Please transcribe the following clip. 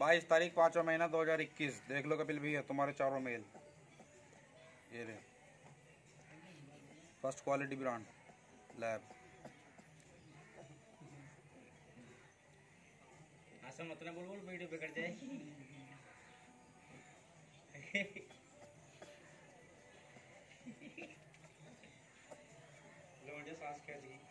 बाईस तारीख पाँचवा महीना दो हज़ार इक्कीस। देख लो कपिल भैया, तुम्हारे चारों मेल ये रहे। फ़र्स्ट क्वालिटी ब्रांड लैब ऐसा मत ना बोल बोल, वीडियो बिगड़ जाएगी लो सांस खेच गई